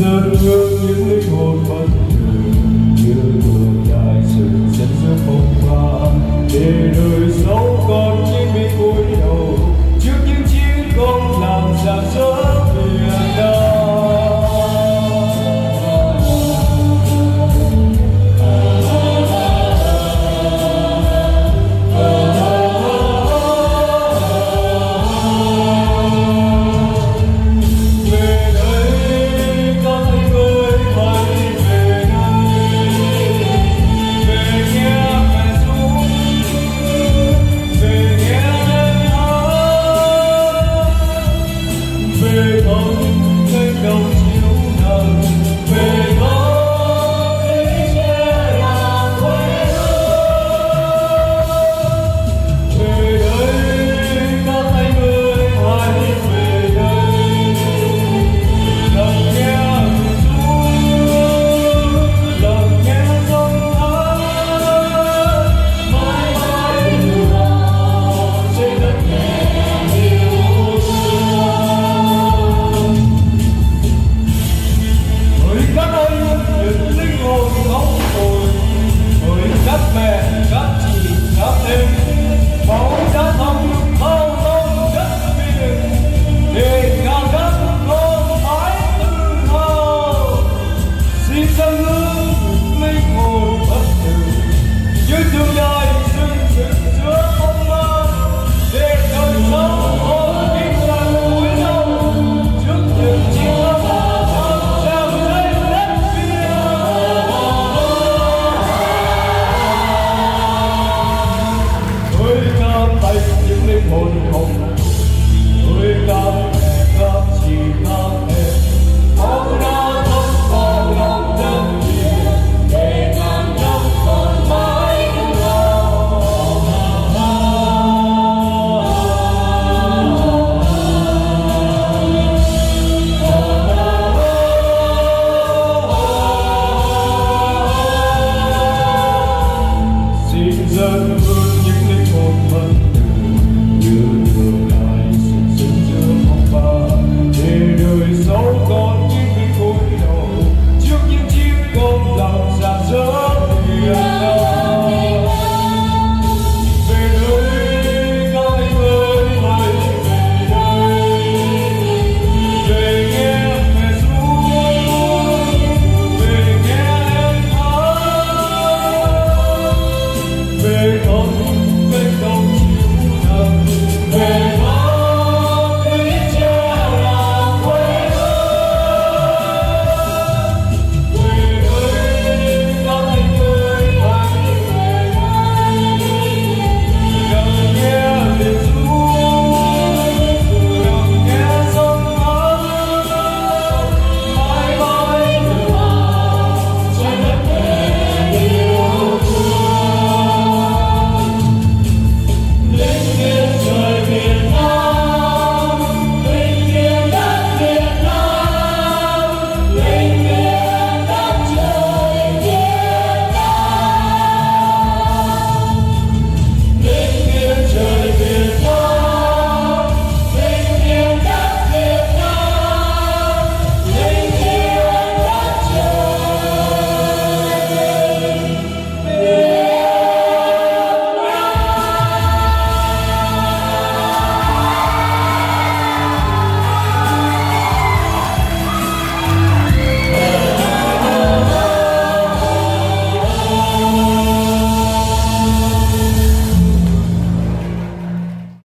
Здоровье một hồng tôi cao